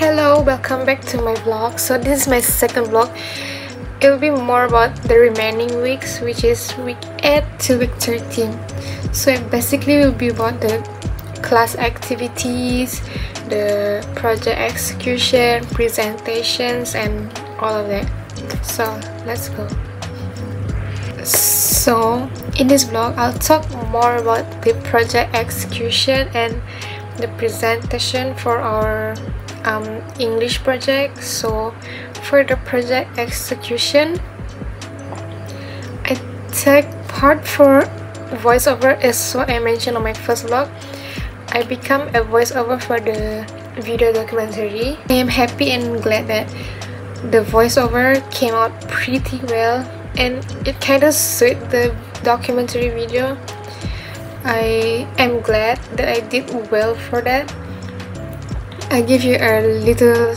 hello welcome back to my vlog. So this is my second vlog. It will be more about the remaining weeks which is week 8 to week 13 so it basically will be about the class activities the project execution presentations and all of that. So let's go. So in this vlog i'll talk more about the project execution and the presentation for our um, english project. So for the project execution i take part for voiceover as what i mentioned on my first vlog. I become a voiceover for the video documentary. I am happy and glad that the voiceover came out pretty well and it kind of suit the documentary video. I am glad that I did well for that I give you a little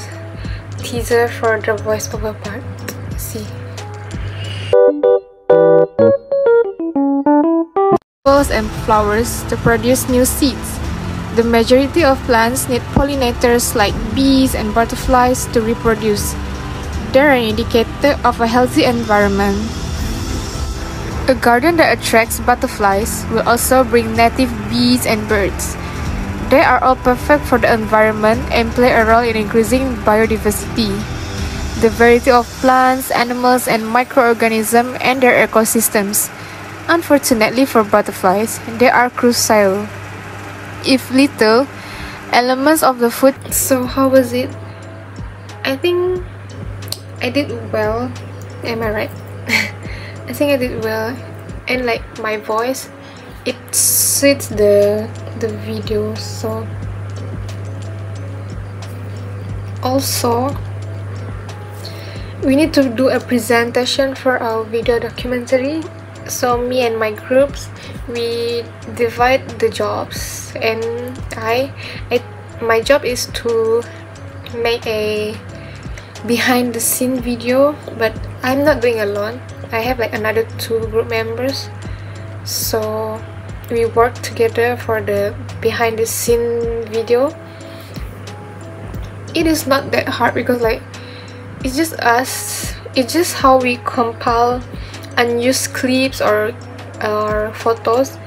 teaser for the voiceover part see Apples and flowers to produce new seeds the majority of plants need pollinators like bees and butterflies to reproduce they're an indicator of a healthy environment. A garden that attracts butterflies will also bring native bees and birds. They are all perfect for the environment and play a role in increasing biodiversity. The variety of plants, animals, and microorganisms and their ecosystems. Unfortunately for butterflies, they are crucial. If little, elements of the food. So, how was it? I think I did well am I right I think I did well and like my voice suits the the video so. Also we need to do a presentation for our video documentary. So me and my groups we divide the jobs and I, I my job is to make a behind the scene video but I'm not doing alone. I have like another two group members. So we work together for the behind the scene video. It is not that hard because like it's just us. It's just how we compile unused clips or or photos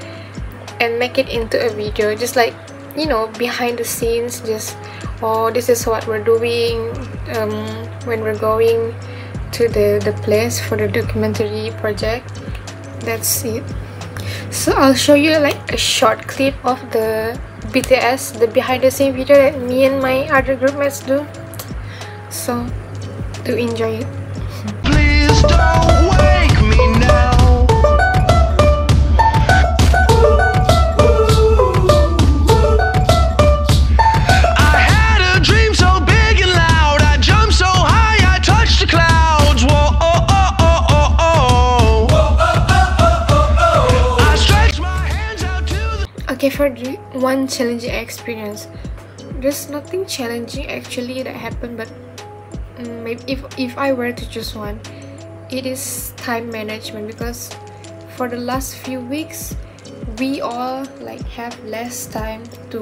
and make it into a video. Just like you know behind the scenes just oh this is what we're doing um, when we're going to the, the place for the documentary project. That's it so I'll show you like a short clip of the BTS the behind the scene video that me and my other group mates do. So do enjoy it okay for one challenging experience there's nothing challenging actually that happened but um, maybe if if i were to choose one it is time management because for the last few weeks we all like have less time to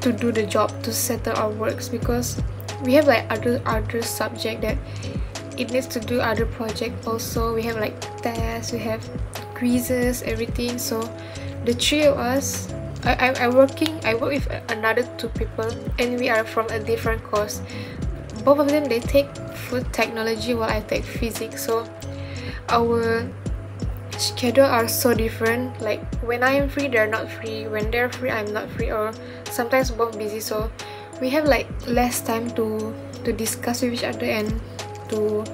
to do the job to settle our works because we have like other other subject that it needs to do other project also. We have like tests we have quizzes everything. So the three of us I, I, I working I work with another two people and we are from a different course. Both of them they take food technology while I take physics. So our schedule are so different. Like when I'm free they're not free. When they're free I'm not free or sometimes both busy. So we have like less time to to discuss with each other and to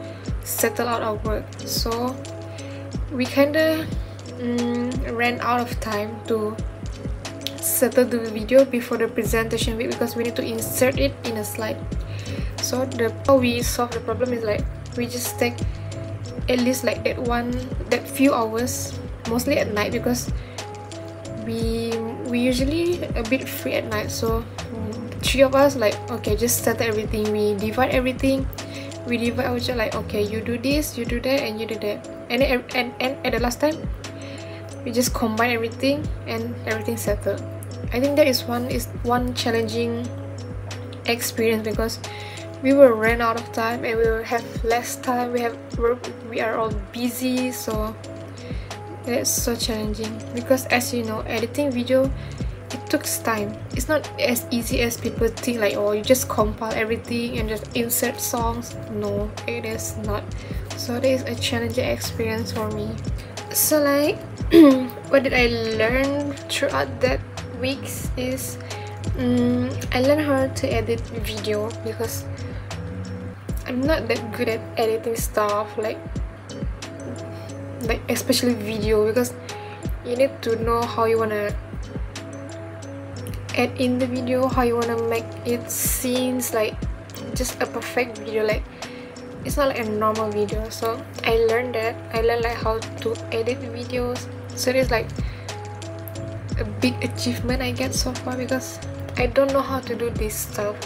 settle out our work. So we kinda mm, ran out of time to settle the video before the presentation week because we need to insert it in a slide. So the how we solve the problem is like we just take at least like that one that few hours mostly at night because we we usually a bit free at night. So three of us like okay just settle everything. We divide everything. We divide our job like okay you do this you do that and you do that and then, and, and at the last time we just combine everything and everything settled. I think that is one is one challenging experience because we will run out of time and we will have less time. We have we are all busy so it's so challenging. Because as you know editing video it takes time. It's not as easy as people think like oh you just compile everything and just insert songs. No it is not so it is a challenging experience for me. So like what did i learn throughout that weeks is um, i learned how to edit video because i'm not that good at editing stuff like like especially video because you need to know how you wanna add in the video how you wanna make it seems like just a perfect video like it's not like a normal video so i learned that. I learned like how to edit videos. So it's like a big achievement i get so far because i don't know how to do this stuff.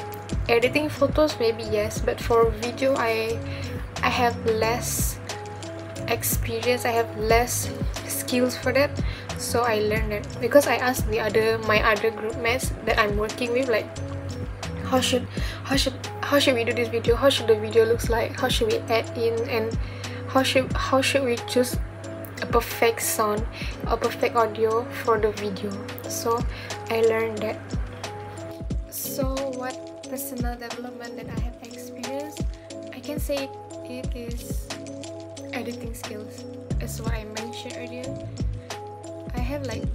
Editing photos maybe yes but for video i i have less experience. I have less skills for that. So i learned it because i asked the other my other group mates that i'm working with like how should how should how should we do this video? How should the video looks like? How should we add in? And how should how should we choose a perfect sound a perfect audio for the video? So i learned that. So what personal development that i have experienced? I can say it is editing skills. As what I mentioned earlier. I have like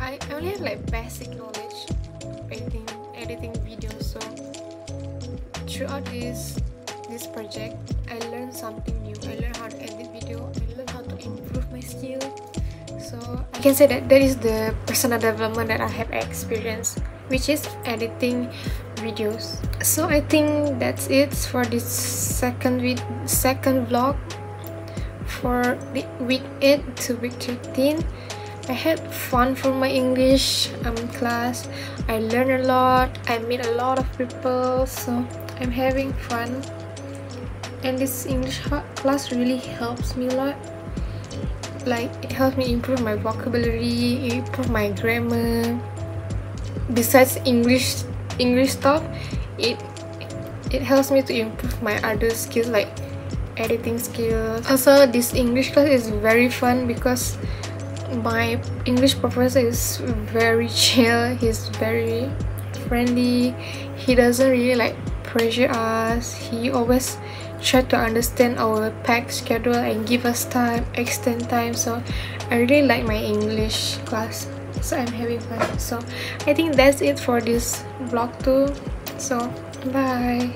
I only have like basic knowledge editing editing videos so throughout this this project I learned something new. I learned how to edit video. I learned how to improve my skill. So I can say that that is the personal development that I have experienced which is editing videos. So i think that's it for this second week second vlog for the week 8 to week 13 i had fun for my english um, class. I learned a lot. I meet a lot of people. So i'm having fun. And this english class really helps me a lot. Like it helps me improve my vocabulary improve my grammar. Besides english english stuff it it helps me to improve my other skills like editing skills. Also this english class is very fun because my english professor is very chill he's very friendly. He doesn't really like pressure us. He always try to understand our packed schedule and give us time extend time. So i really like my english class. So i'm having fun. So i think that's it for this vlog too. So bye